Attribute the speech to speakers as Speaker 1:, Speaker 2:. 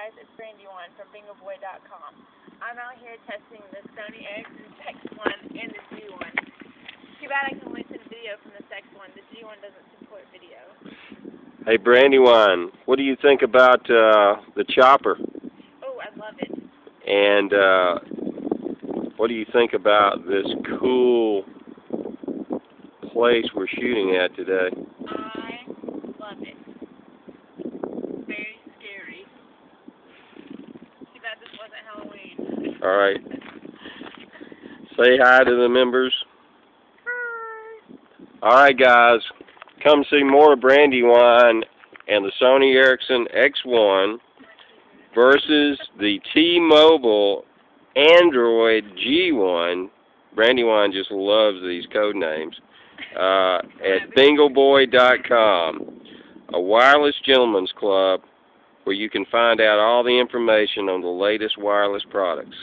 Speaker 1: guys, it's Brandywine from BengalBoy.com. I'm out here testing the Sony Ericsson X1 and the G1. Too bad I can only send video from the X1. The G1 doesn't support video.
Speaker 2: Hey, Brandywine, what do you think about uh, the chopper?
Speaker 1: Oh, I love it.
Speaker 2: And uh, what do you think about this cool place we're shooting at today?
Speaker 1: I love it. Very scary. Too bad this wasn't Halloween.
Speaker 2: All right. Say hi to the members.
Speaker 1: Hi.
Speaker 2: All right, guys. Come see more of Brandywine and the Sony Ericsson X1 versus the T-Mobile Android G1. Brandywine just loves these code names. Uh, at bengalboy.com, a wireless gentleman's club where you can find out all the information on the latest wireless products.